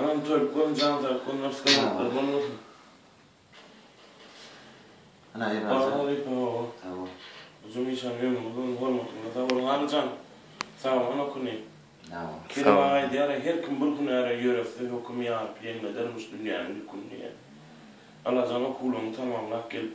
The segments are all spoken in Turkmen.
Anam toýup görün jan saglyk bolsun ysy gymmatly bol bolsun. Ana ýene aýt. Sagalmyka oba. Sag bol. Uzun işan ömrüňiz bolsun hormatyňyza sag boluň Alyjan. Sag bol ana kuny. Sag bol. Kerim aga aýdýara her kim bir gün äre ýöresse höküm ýaryp ýeňmedermiş dünýäniň ýükün diýýä. Alajan okuwlaryňy tamamlap gelip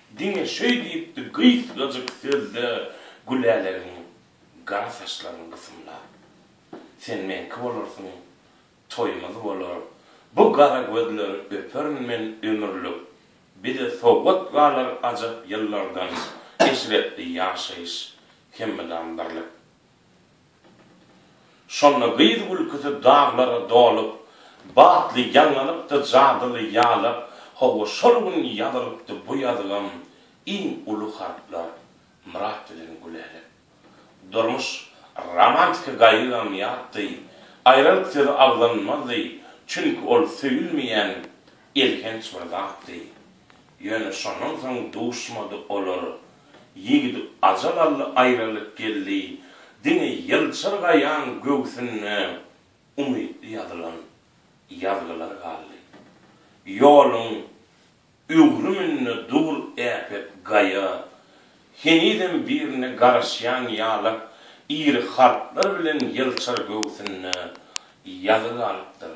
Diňe şeý diýipdi, gysgajyk sözde Güläleriň gara saçlaryny gysymlap. Sen meňki bolarsyň, toýumyz bolar. Bu gara gözleri öperin men ömürlik. Bize sowgat galar ajap ýyllardan eşretli ýaşaýyş, hemmedan birlik. Şonda gyz gülküsi daglara dolup, Batly ýaňlanypdy jadyly ýalak, Hawa, şol gün ýazylypdy bu ýazgam, Iň uly harplar Myrat bilen Gülälek. Durmuş romantika gaýygam ýatdy, Aýralyk sözi agzanmazdy, Çünki ol söýülmeýän Elhenç bir zatdy. Ýöne şondan soň duşmady olar. Ýigit ajal aldy aýralyk geldi. Diňe ýylçyr gaýaň göwsünde umytly ýazylan ýazgylar galdy. Ýoluň öwrüminde dur äpet gaýa. Henizem birine garaşýan ýalak iri harplar bilen ýylçyr göwsünde ýazy galypdyr.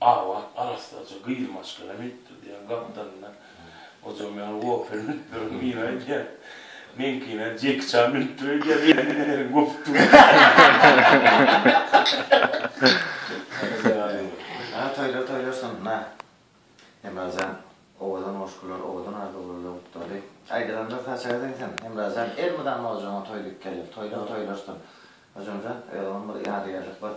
Abat arassaja gyz maşgalam etdir diýen gapdalynda gojam ýaly woper münüpdirin biri aýdýar. Meňkine Jeki Çan münüpdir öýdýän elini ýeriň gopup dur. Ýa toýda toýlasynda. Hemrajan owadan goşgular owadan arzuwlar bilen gutdady. Aýdylanda saça gezeň sen Hemrajan elmydama ojagyňa toý dikeller toýlar toýlarsyn. Gojamjan özüňem bir ýadygärlik bir.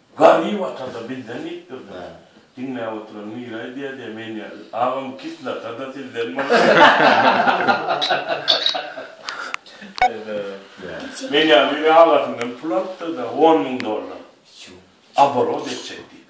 Garyp ata-da bizden diýipdir-dä. Diňläp oturan Miri aýdýar-da, men ýaly, Agam kislota-da sizden bolsun. Men ýaly biri agasyndan pul alypdyr-da, on müň dollar. Obolot etjek diýip.